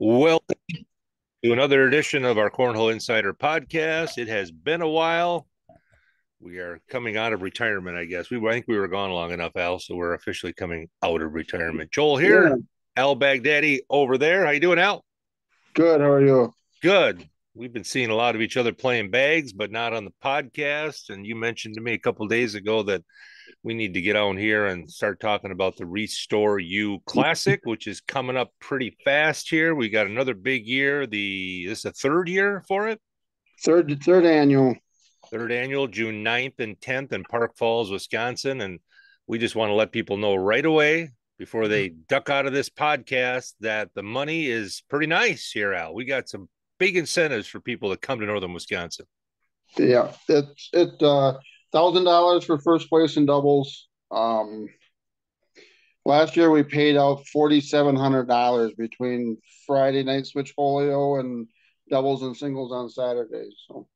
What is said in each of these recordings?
Welcome to another edition of our Cornhole Insider podcast. It has been a while. We are coming out of retirement, I guess. We I think we were gone long enough, Al, so we're officially coming out of retirement. Joel here, yeah. Al Baghdadi over there. How you doing, Al? Good. How are you? Good. We've been seeing a lot of each other playing bags, but not on the podcast. And you mentioned to me a couple days ago that we need to get on here and start talking about the RestorU Classic, which is coming up pretty fast here. We got another big year. The this is the third year for it. Third third annual. Third annual, June 9th and 10th in Park Falls, Wisconsin. And we just want to let people know right away before they duck out of this podcast that the money is pretty nice here, Al. We got some big incentives for people that come to northern Wisconsin. Yeah, it's it uh thousand dollars for first place in doubles. Um, last year we paid out forty seven hundred dollars between Friday night switchfolio and doubles and singles on Saturdays. So,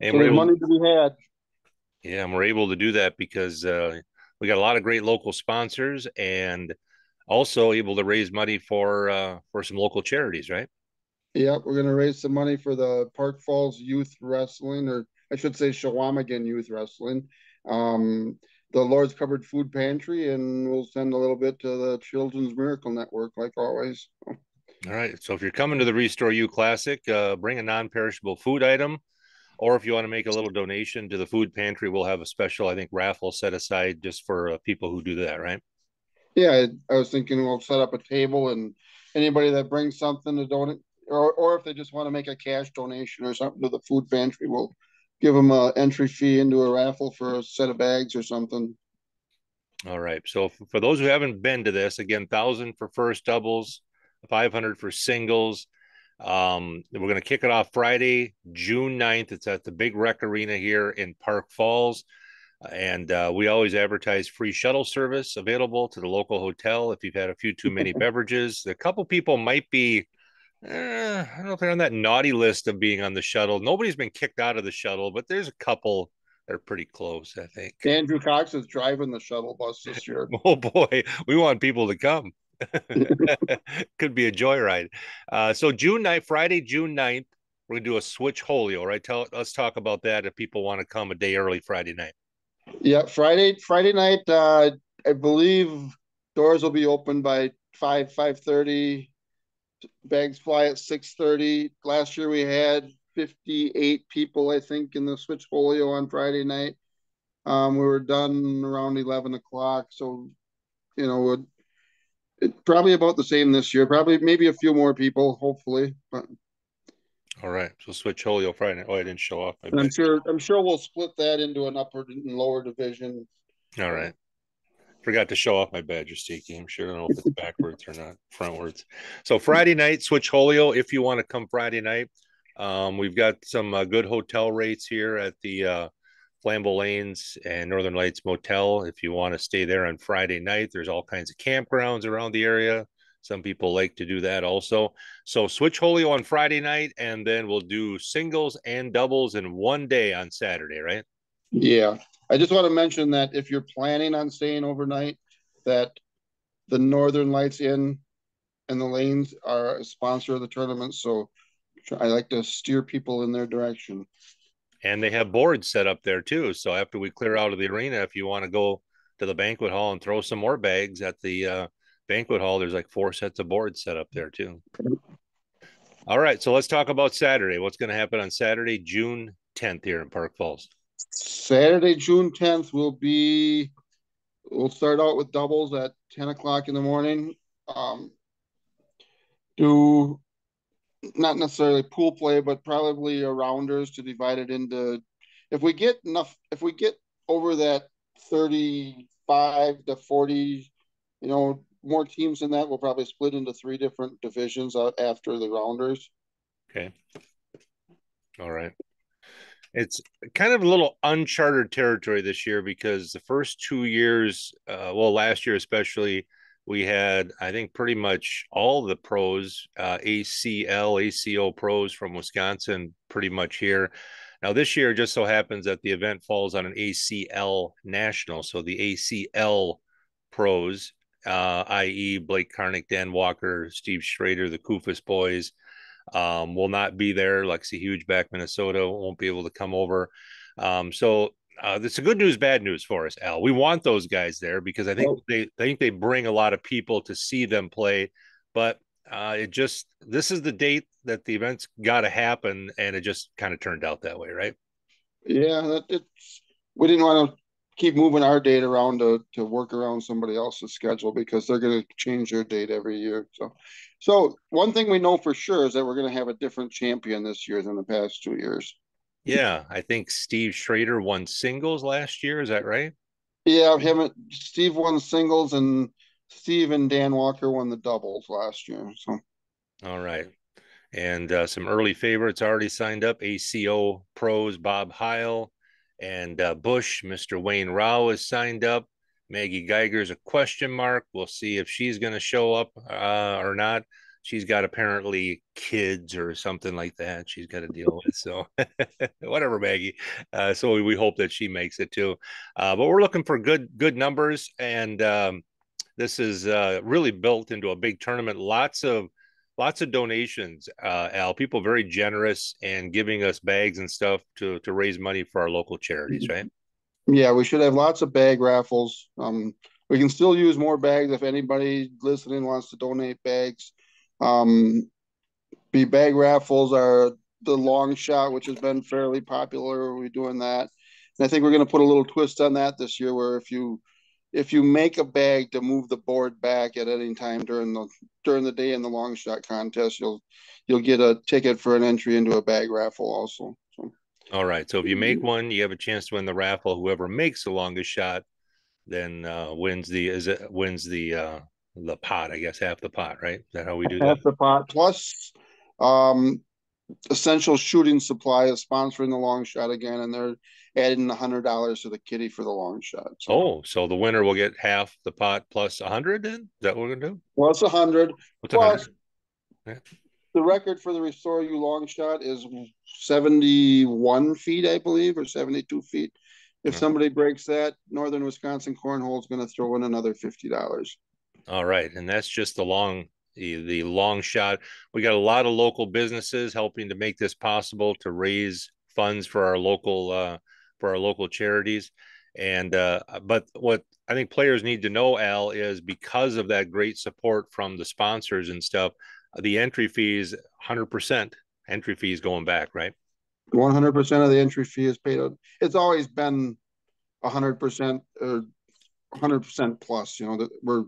and so there's money to be had. Yeah, and we're able to do that because uh, we got a lot of great local sponsors and also able to raise money for uh, for some local charities, right? Yep, we're going to raise some money for the Park Falls Youth Wrestling or I should say Chequamegon Youth Wrestling, um, the Lord's Cupboard Food Pantry, and we'll send a little bit to the Children's Miracle Network, like always. All right. So if you're coming to the RestorU Classic, uh, bring a non-perishable food item, or if you want to make a little donation to the food pantry, we'll have a special, I think, raffle set aside just for uh, people who do that. Right? Yeah, I, I was thinking we'll set up a table and anybody that brings something to donate, or or if they just want to make a cash donation or something to the food pantry, we'll give them a entry fee into a raffle for a set of bags or something. All right. So for those who haven't been to this, again, thousand for first doubles, five hundred for singles. Um, we're going to kick it off Friday, June 9th. It's at the Big Rec Arena here in Park Falls. And uh, we always advertise free shuttle service available to the local hotel if you've had a few too many beverages. A couple people might be eh, I don't know if they're on that naughty list of being on the shuttle. Nobody's been kicked out of the shuttle, but there's a couple that are pretty close, I think. Andrew Cox is driving the shuttle bus this year. oh boy, we want people to come. Could be a joyride. Uh, so June 9th, Friday, June 9th, we're gonna do a switch holio, right? Tell let's talk about that if people want to come a day early Friday night. Yeah, Friday, Friday night, uh, I believe doors will be open by five, five thirty bags fly at 6.30 last year we had 58 people i think in the switch folio on friday night. Um, we were done around 11 o'clock so you know it, it, probably about the same this year. Probably maybe a few more people hopefully but all right so switch holio friday night. oh i didn't show up i'm sure i'm sure we'll split that into an upper and lower division. All right Forgot to show off my badger sticky. I'm sure I don't know if it's backwards or not, frontwards. So Friday night, switch Holio if you want to come Friday night. Um, we've got some uh, good hotel rates here at the uh, Flambeau Lanes and Northern Lights Motel. If you want to stay there on Friday night, there's all kinds of campgrounds around the area. Some people like to do that also. So switch Holio on Friday night, and then we'll do singles and doubles in one day on Saturday, right? Yeah. I just want to mention that if you're planning on staying overnight, that the Northern Lights Inn and the lanes are a sponsor of the tournament. So I like to steer people in their direction. And they have boards set up there too. So after we clear out of the arena, if you want to go to the banquet hall and throw some more bags at the uh, banquet hall, there's like four sets of boards set up there too. All right. So let's talk about Saturday. What's going to happen on Saturday, June 10th here in Park Falls? Saturday, June 10th will be, we'll start out with doubles at 10 o'clock in the morning. Um, do not necessarily pool play, but probably a rounders to divide it into, if we get enough, if we get over that 35 to 40, you know, more teams than that, we'll probably split into three different divisions after the rounders. Okay. All right it's kind of a little uncharted territory this year because the first two years, uh, well, last year especially, we had I think pretty much all the pros, uh, ACL, ACO pros from Wisconsin, pretty much here. Now this year just so happens that the event falls on an ACL national, so the ACL pros uh, i.e., Blake Karnick, Dan Walker, Steve Schrader, the Kufus boys, um, will not be there. Lexi Huge back Minnesota won't be able to come over. Um, so uh, it's a good news, bad news for us, Al. We want those guys there because I think oh. they I think they bring a lot of people to see them play. But uh, it just this is the date that the event's got to happen, and it just kind of turned out that way, right? Yeah, that it's we didn't want to keep moving our date around to to work around somebody else's schedule because they're going to change their date every year. So, so one thing we know for sure is that we're going to have a different champion this year than the past two years. Yeah, I think Steve Schrader won singles last year. Is that right? Yeah, him Steve won singles and Steve and Dan Walker won the doubles last year. So, all right. And uh, some early favorites already signed up. ACO pros Bob Heil and uh, Bush. Mr. Wayne Rao is signed up. Maggie Geiger is a question mark. We'll see if she's going to show up uh, or not she's got apparently kids or something like that she's got to deal with so whatever maggie uh, so we, we, hope that she makes it too uh, but we're looking for good good numbers and um, this is uh, really built into a big tournament lots of lots of donations uh, al people very generous and giving us bags and stuff to to raise money for our local charities right? Yeah we should have lots of bag raffles um, we can still use more bags if anybody listening wants to donate bags. Um, the bag raffles are the long shot, which has been fairly popular. We're doing that, and I think we're going to put a little twist on that this year, where if you if you make a bag to move the board back at any time during the during the day in the long shot contest, you'll you'll get a ticket for an entry into a bag raffle also. So. All right. So if you make one, you have a chance to win the raffle. Whoever makes the longest shot then uh, wins the is it wins the uh, the pot, I guess half the pot, right? Is that how we do half that? Half the pot plus um essential shooting supply is sponsoring the long shot again and they're adding a hundred dollars to the kitty for the long shot. So. Oh, so the winner will get half the pot plus a hundred then? Is that what we're gonna do? Plus a hundred. Plus yeah. the record for the RestorU long shot is 71 feet, I believe, or 72 feet. If yeah. somebody breaks that, Northern Wisconsin Cornhole is going to throw in another fifty dollars. All right, and that's just the long the, the long shot. We got a lot of local businesses helping to make this possible to raise funds for our local uh, for our local charities. And uh, but what I think players need to know, Al, is because of that great support from the sponsors and stuff, the entry fees, hundred percent entry fees going back, right? One hundred percent of the entry fee is paid. It's always been hundred percent or hundred percent plus. You know that we're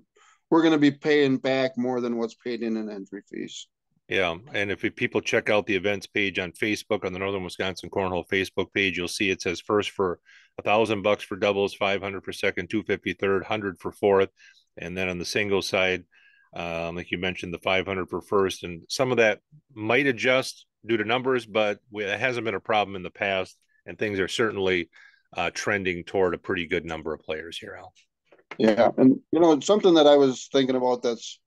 we're going to be paying back more than what's paid in an entry fees. Yeah, and if people check out the events page on Facebook on the Northern Wisconsin Cornhole Facebook page, you'll see it says first for a thousand bucks for doubles, five hundred for second, two fifty third, hundred for fourth, and then on the single side, um, like you mentioned, the five hundred for first, and some of that might adjust due to numbers, but it hasn't been a problem in the past, and things are certainly uh, trending toward a pretty good number of players here, Al. Yeah, and you know something that I was thinking about that's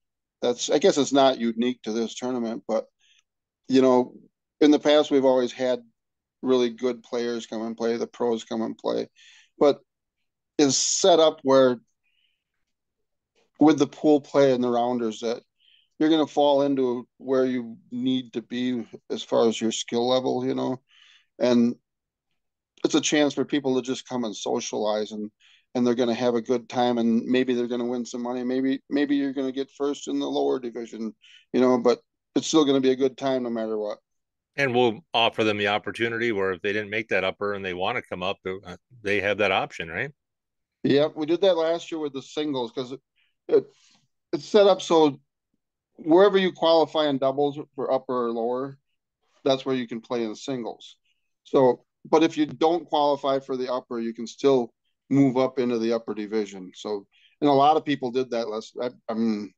that's I guess it's not unique to this tournament, but you know in the past we've always had really good players come and play, the pros come and play, but is set up where with the pool play and the rounders that you're going to fall into where you need to be as far as your skill level, you know, and it's a chance for people to just come and socialize and and they're going to have a good time and maybe they're going to win some money. Maybe maybe you're going to get first in the lower division you know but it's still going to be a good time no matter what. And we'll offer them the opportunity where if they didn't make that upper and they want to come up uh, they have that option right? Yep we did that last year with the singles because it, it, it's set up so wherever you qualify in doubles for upper or lower that's where you can play in singles. So but if you don't qualify for the upper you can still move up into the upper division. So, and a lot of people did that last. I, I mean,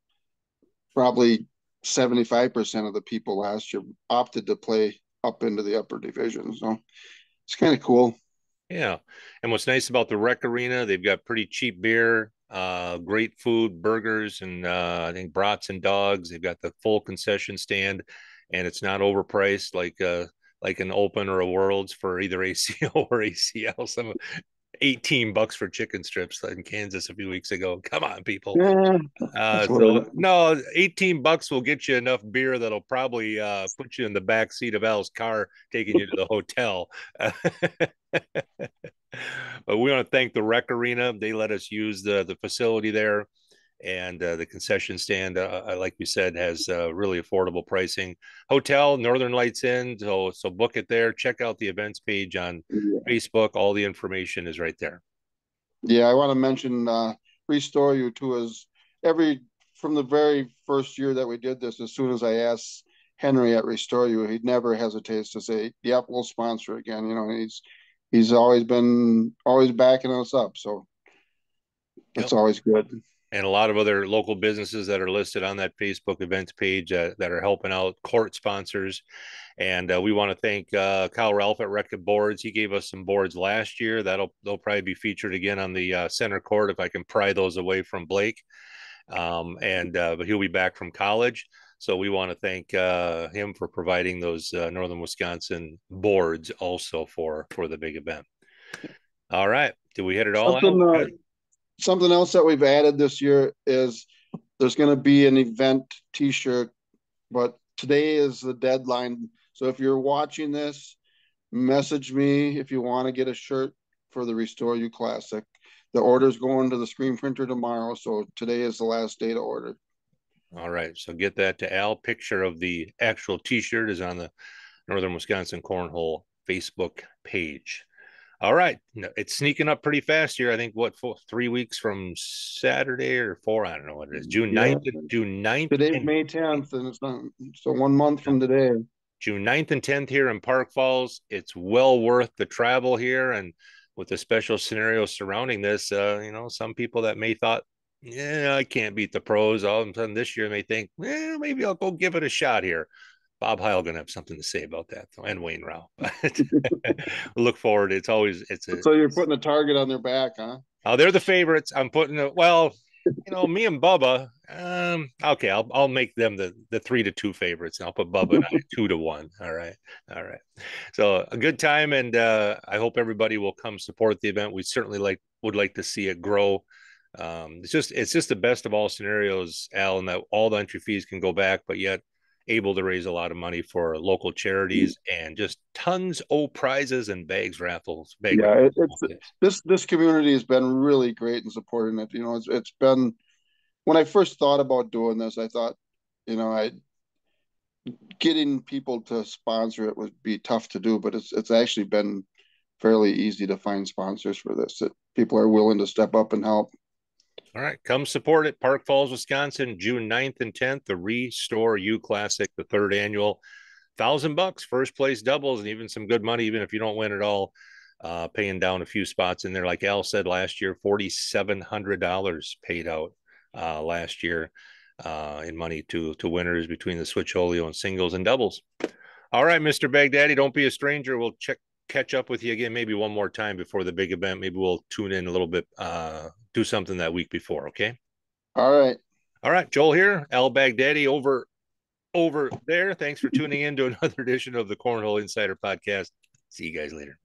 probably seventy five percent of the people last year opted to play up into the upper division. So, it's kind of cool. Yeah, and what's nice about the rec arena, they've got pretty cheap beer, uh, great food, burgers, and uh, I think brats and dogs. They've got the full concession stand, and it's not overpriced like uh, like an open or a worlds for either ACO or ACL. Some 18 bucks for chicken strips in Kansas a few weeks ago. Come on, people. Yeah, uh, so no, 18 bucks will get you enough beer that'll probably uh, put you in the back seat of Al's car, taking you to the hotel. but we want to thank the rec arena. They let us use the the facility there and uh, the concession stand, uh, uh, like we said, has uh, really affordable pricing. Hotel Northern Lights Inn, so so book it there. Check out the events page on yeah. Facebook. All the information is right there. Yeah, I want to mention uh, RestorU too. Is every from the very first year that we did this, as soon as I asked Henry at RestorU, he never hesitates to say, "Yep, we'll sponsor again." You know, he's he's always been always backing us up. So it's yep. always good and a lot of other local businesses that are listed on that Facebook events page uh, that are helping out court sponsors. And uh, we want to thank uh, Kyle Ralph at Record Boards. He gave us some boards last year. That'll they'll probably be featured again on the uh, center court if I can pry those away from Blake. Um, and uh, but he'll be back from college. So we want to thank uh, him for providing those Northern Wisconsin boards also for for the big event. All right, did we hit it all? Something, something else that we've added this year is there's going to be an event T-shirt, but today is the deadline. So if you're watching this, message me if you want to get a shirt for the RestorU Classic. The order's going to the screen printer tomorrow, so today is the last day to order. All right, so get that to Al. Picture of the actual T-shirt is on the Northern Wisconsin Cornhole Facebook page. All right, it's sneaking up pretty fast here. I think what four, three weeks from Saturday or four. I don't know what it is. June 9th. June 9th. Today's and, May 10th, and it's not so one month from today. June 9th and 10th here in Park Falls. It's well worth the travel here, and with the special scenario surrounding this, uh, you know, some people that may thought, yeah, I can't beat the pros. All of a sudden this year may think, well, maybe I'll go give it a shot here. Bob Heil going to have something to say about that, though, and Wayne Rao. Look forward. It's always it's a, so you're putting the target on their back, huh? Oh, they're the favorites. I'm putting a, well, you know, me and Bubba. Um, okay, I'll I'll make them the the three to two favorites, and I'll put Bubba and I two to one. All right, all right. So a good time, and uh, I hope everybody will come support the event. We certainly like would like to see it grow. Um, it's just it's just the best of all scenarios, Al, and that all the entry fees can go back, but yet able to raise a lot of money for local mm. charities and just tons of prizes and bags raffles. Bag yeah, raffles. It's, this this community has been really great in supporting it. You know, it's it's been when I first thought about doing this, I thought, you know, I getting people to sponsor it would be tough to do, but it's it's actually been fairly easy to find sponsors for this. That people are willing to step up and help. All right, come support it. Park Falls, Wisconsin, June 9th and 10th, the RestorU Classic, the third annual. Thousand bucks, first place doubles, and even some good money, even if you don't win at all. Uh, paying down a few spots in there. Like Al said last year, $4,700 paid out uh, last year uh, in money to to winners between the Switcholio and singles and doubles. All right, Mr. Baghdadi, don't be a stranger. We'll check catch up with you again maybe one more time before the big event. Maybe we'll tune in a little bit, uh, do something that week before. Okay. All right. All right. Joel here, Al Baghdadi over over there. Thanks for tuning in to another edition of the Cornhole Insider Podcast. See you guys later.